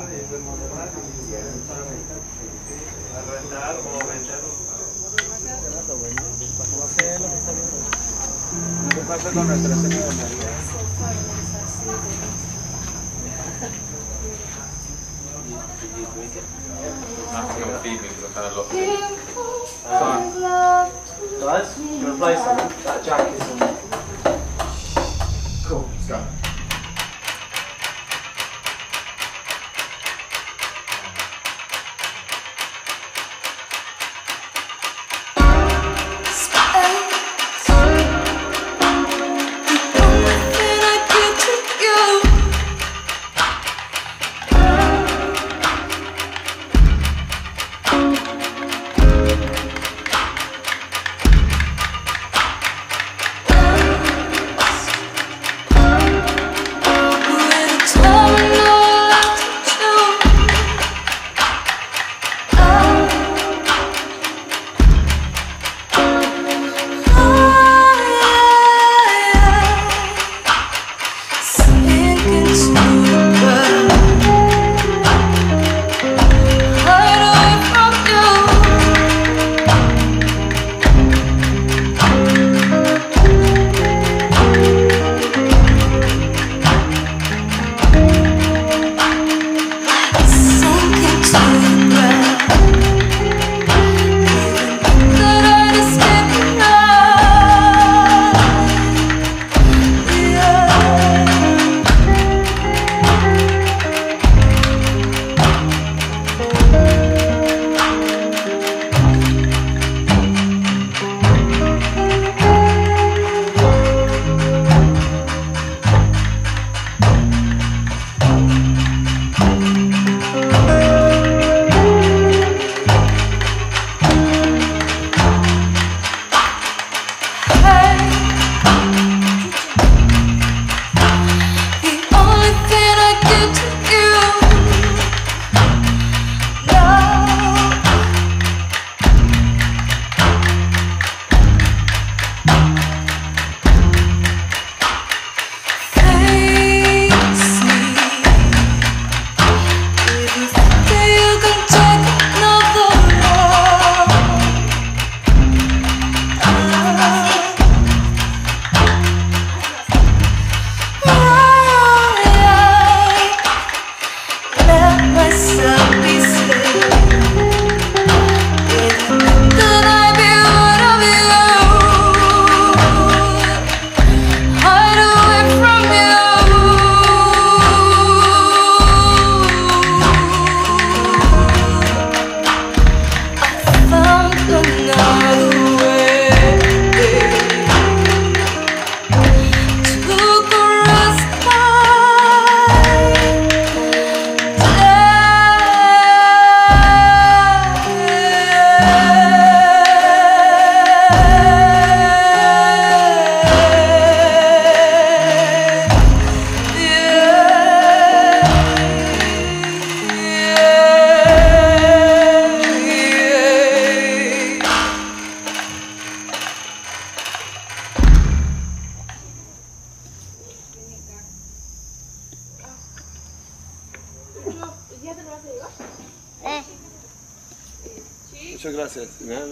mejorar y remodelar y empezar a rentar o vender. ¿Qué pasa con nuestra cena de that jacket. ¿Ya te lo. Eh. Muchas gracias. A ver.